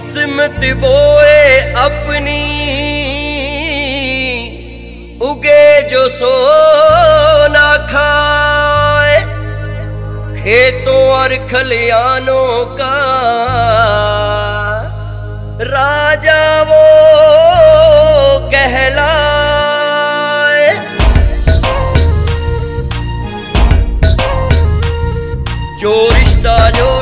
किस्मत बोए अपनी, उगे जो सो ना खाए, खेतों और खलियानों का राजा वो कहलाए। जो रिश्ता जोड़े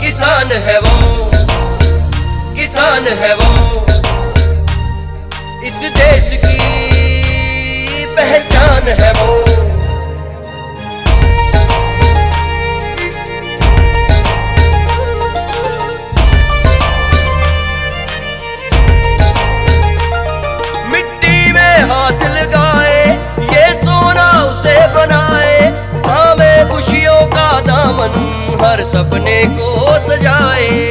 किसान है वो किसान है वो। इस देश की हर सपने को सजाए।